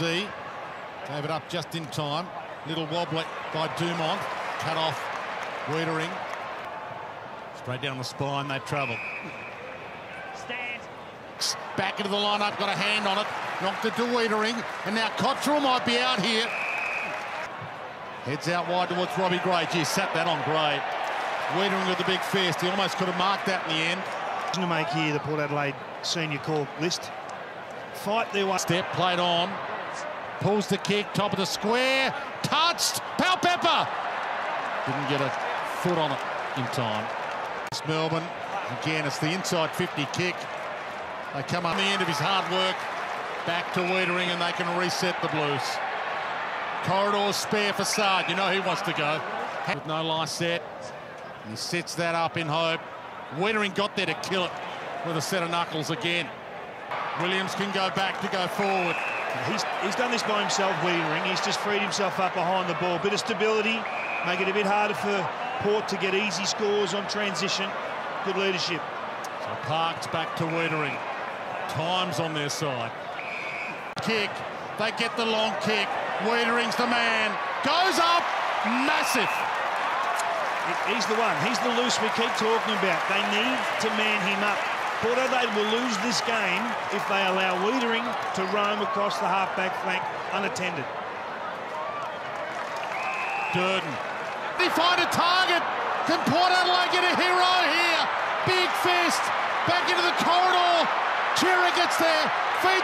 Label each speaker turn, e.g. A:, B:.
A: Z. Gave it up just in time. Little wobbly by Dumont. Cut off. Weitering. Straight down the spine they travel.
B: Stand.
A: Back into the lineup, got a hand on it. Knocked it to Weitering. And now Cottrell might be out here. Heads out wide towards Robbie Gray. Gee, sat that on Gray. Weitering with the big fist. He almost could have marked that in the end.
C: To make here the Port Adelaide senior call list. Fight their way.
A: Step played on. Pulls the kick, top of the square. Touched. Powell-Pepper. Didn't get a foot on it in time. It's Melbourne. Again, it's the inside 50 kick. They come on the end of his hard work. Back to Weitering and they can reset the Blues. Corridor spare for Saad. You know he wants to go. With no lie set. He sets that up in hope. Weitering got there to kill it with a set of knuckles again. Williams can go back to go forward.
C: He's, he's done this by himself, Weitering. He's just freed himself up behind the ball. Bit of stability, make it a bit harder for Port to get easy scores on transition. Good leadership.
A: So Parks back to Weitering. Times on their side. Kick. They get the long kick. Weitering's the man. Goes up. Massive.
C: He's the one. He's the loose we keep talking about. They need to man him up. Port Adelaide will lose this game if they allow Weitering to roam across the half-back flank unattended.
A: Durdin. They find a target. Can Port Adelaide get a hero here? Big fist. Back into the corridor. Chera gets there. Feeds